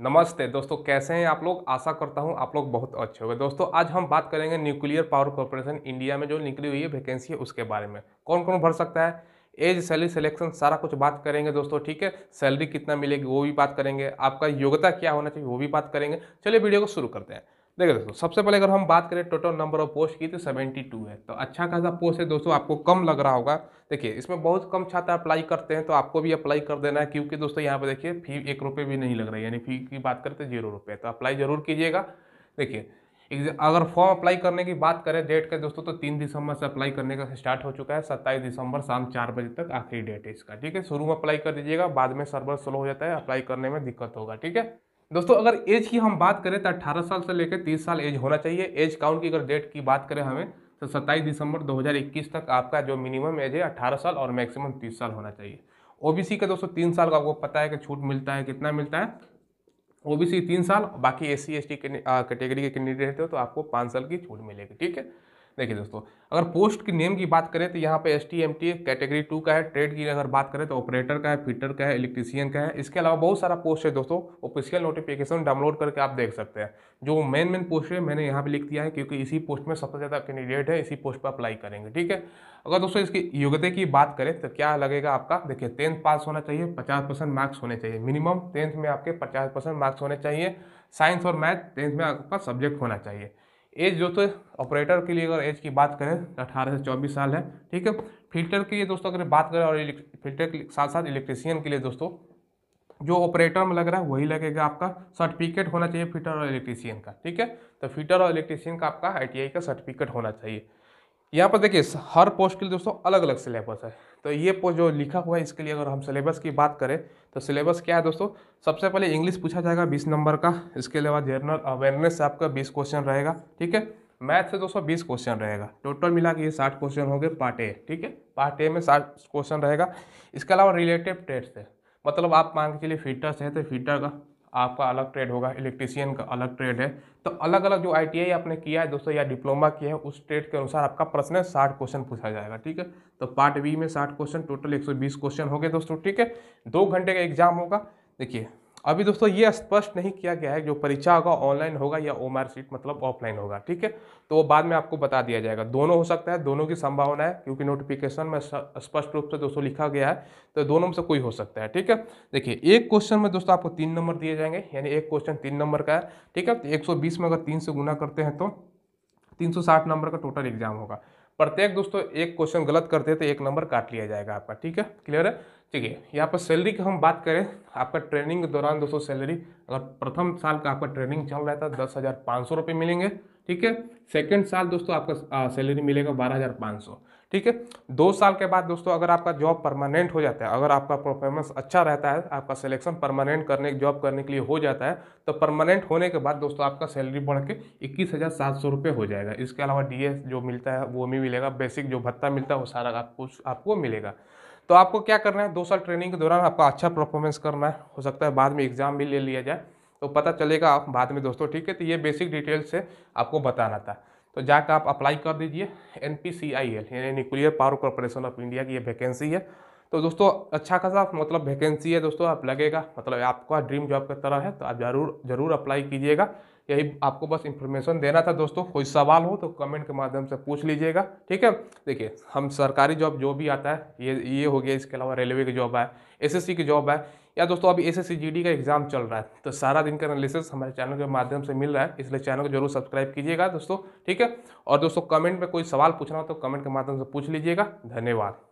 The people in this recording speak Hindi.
नमस्ते दोस्तों, कैसे हैं आप लोग? आशा करता हूँ आप लोग बहुत अच्छे होंगे। दोस्तों, आज हम बात करेंगे न्यूक्लियर पावर कॉर्पोरेशन इंडिया में जो निकली हुई है वैकेंसी है उसके बारे में। कौन कौन भर सकता है? एज, सैलरी, सिलेक्शन, सारा कुछ बात करेंगे दोस्तों, ठीक है? सैलरी कितना मिलेगी वो भी बात करेंगे। आपका योग्यता क्या होना चाहिए वो भी बात करेंगे। चलिए वीडियो को शुरू करते हैं। देखिए दोस्तों, सबसे पहले अगर हम बात करें टोटल नंबर ऑफ़ पोस्ट की तो सेवेंटी टू है। तो अच्छा खासा पोस्ट है दोस्तों, आपको कम लग रहा होगा। देखिए, इसमें बहुत कम छात्र अप्लाई करते हैं तो आपको भी अप्लाई कर देना है, क्योंकि दोस्तों यहाँ पर देखिए फ़ी एक रुपये भी नहीं लग रही है यानी फ़ी की बात करते ज़ीरो रुपये तो अप्लाई ज़रूर कीजिएगा। देखिए अगर फॉर्म अप्लाई करने की बात करें डेट का, दोस्तों तो तीन दिसंबर से अप्लाई करने का स्टार्ट हो चुका है, सत्ताईस दिसंबर शाम चार बजे तक आखिरी डेट है इसका, ठीक है? शुरू में अप्लाई कर दीजिएगा, बाद में सर्वर स्लो हो जाता है अप्लाई करने में दिक्कत होगा, ठीक है? दोस्तों, अगर एज की हम बात करें तो 18 साल से लेकर 30 साल एज होना चाहिए। एज काउंट की अगर डेट की बात करें हमें तो 27 दिसंबर 2021 तक आपका जो मिनिमम एज है 18 साल और मैक्सिमम 30 साल होना चाहिए। ओबीसी का दोस्तों, तीन साल का आपको पता है कि छूट मिलता है, कितना मिलता है। ओबीसी तीन साल, बाकी S C S T category के कैंडिडेट हो तो आपको पाँच साल की छूट मिलेगी, ठीक है? देखिए दोस्तों, अगर पोस्ट की नेम की बात करें तो यहाँ पे S T M T category two का है, ट्रेड की अगर बात करें तो ऑपरेटर का है, फिटर का है, इलेक्ट्रीशियन का है। इसके अलावा बहुत सारा पोस्ट है दोस्तों, ऑफिशियल नोटिफिकेशन डाउनलोड करके आप देख सकते हैं। जो मेन मेन पोस्ट है, मैंने यहाँ पे लिख दिया है क्योंकि इसी पोस्ट में सबसे ज़्यादा कैंडिडेट है, इसी पोस्ट पर अप्लाई करेंगे, ठीक है? अगर दोस्तों इसकी योग्यता की बात करें तो क्या लगेगा आपका? देखिए, टेंथ पास होना चाहिए, पचास मार्क्स होने चाहिए, मिनिमम टेंथ में आपके पचास मार्क्स होने चाहिए। साइंस और मैथ टेंथ में आपका सब्जेक्ट होना चाहिए। एज जो तो ऑपरेटर के लिए अगर एज की बात करें तो अठारह से चौबीस साल है, ठीक है? फ़िल्टर के लिए दोस्तों, अगर बात करें, और फ़िल्टर के साथ साथ इलेक्ट्रीशियन के लिए दोस्तों, जो ऑपरेटर में लग रहा है, वही लगेगा आपका सर्टिफिकेट होना चाहिए फिटर और इलेक्ट्रीशियन का, ठीक है? तो फिटर और इलेक्ट्रीशियन का आपका आईटीआई का सर्टिफिकेट होना चाहिए। यहाँ पर देखिए हर पोस्ट के लिए दोस्तों अलग अलग सिलेबस है। तो ये पोस्ट जो लिखा हुआ है, इसके लिए अगर हम सिलेबस की बात करें तो सिलेबस क्या है दोस्तों? सबसे पहले इंग्लिश पूछा जाएगा बीस नंबर का, इसके अलावा जनरल अवेयरनेस आपका बीस क्वेश्चन रहेगा, ठीक है? मैथ से दोस्तों बीस क्वेश्चन रहेगा। टोटल मिला के ये साठ क्वेश्चन हो गए पार्ट ए ठीक है? पार्ट ए में साठ क्वेश्चन रहेगा। इसके अलावा रिलेटिव टेस्ट है। मतलब आप मान के चलिए फिटर्स है तो फिटर का आपका अलग ट्रेड होगा इलेक्ट्रीशियन का अलग ट्रेड है। तो अलग अलग जो आईटीआई आपने किया है, दोस्तों, या डिप्लोमा किया है, उस ट्रेड के अनुसार आपका प्रश्न है साठ क्वेश्चन पूछा जाएगा, ठीक है? तो पार्ट बी में साठ क्वेश्चन टोटल एक सौ बीस क्वेश्चन हो गए दोस्तों, ठीक है? दो घंटे का एग्ज़ाम होगा। देखिए अभी दोस्तों ये स्पष्ट नहीं किया गया है जो परीक्षा होगा ऑनलाइन होगा या ओ सीट मतलब ऑफलाइन होगा, ठीक है? तो वो बाद में आपको बता दिया जाएगा। दोनों हो सकता है, दोनों की संभावना है, क्योंकि नोटिफिकेशन में स्पष्ट रूप से दोस्तों लिखा गया है तो दोनों में से कोई हो सकता है, ठीक है? देखिए, एक क्वेश्चन में दोस्तों आपको तीन नंबर दिए जाएँगे, यानी एक क्वेश्चन तीन नंबर का है, ठीक है? तो एक सौ बीस में अगर तीन से गुना करते हैं तो तीन सौ साठ नंबर का टोटल एग्ज़ाम होगा। प्रत्येक दोस्तों एक क्वेश्चन गलत करते हैं तो एक नंबर काट लिया जाएगा आपका, ठीक है? क्लियर है? ठीक है यहाँ पर सैलरी की हम बात करें, आपका ट्रेनिंग के दौरान दोस्तों सैलरी अगर प्रथम साल का आपका ट्रेनिंग चल रहा था दस हज़ार पाँच सौ रुपये मिलेंगे, ठीक है? सेकेंड साल दोस्तों आपका सैलरी मिलेगा बारह हज़ार पाँच सौ, ठीक है? दो साल के बाद दोस्तों अगर आपका जॉब परमानेंट हो जाता है, अगर आपका परफॉर्मेंस अच्छा रहता है, आपका सिलेक्शन परमानेंट करने जॉब करने के लिए हो जाता है तो परमानेंट होने के बाद दोस्तों आपका सैलरी बढ़ के इक्कीस हज़ार सात सौ रुपये हो जाएगा। इसके अलावा डी जो मिलता है, वो भी मिलेगा बेसिक जो भत्ता मिलता है, वो सारा आपको आपको मिलेगा। तो आपको क्या करना है? दो साल ट्रेनिंग के दौरान आपका अच्छा परफॉर्मेंस करना है। हो सकता है बाद में एग्ज़ाम भी ले लिया जाए। तो पता चलेगा आप बाद में दोस्तों, ठीक है? तो ये बेसिक डिटेल्स से आपको बताना था। तो जाकर आप अप्लाई कर दीजिए। N P C I L यानी nuclear power corporation of India की ये वैकेंसी है। तो दोस्तों अच्छा खासा मतलब वैकेंसी है दोस्तों, आप लगेगा। मतलब आपका ड्रीम जॉब की तरह है तो आप ज़रूर ज़रूर अप्लाई कीजिएगा। यही आपको बस इन्फॉर्मेशन देना था दोस्तों। कोई सवाल हो तो कमेंट के माध्यम से पूछ लीजिएगा, ठीक है? देखिए, हम सरकारी जॉब जो भी आता है, ये ये हो गया, इसके अलावा रेलवे की जॉब है एसएससी की जॉब है, या दोस्तों अभी एस एस का एग्ज़ाम चल रहा है तो सारा दिन का एनालिसिस हमारे चैनल के माध्यम से मिल रहा है, इसलिए चैनल को ज़रूर सब्सक्राइब कीजिएगा दोस्तों, ठीक है? और दोस्तों कमेंट में कोई सवाल पूछना हो तो कमेंट के माध्यम से पूछ लीजिएगा। धन्यवाद।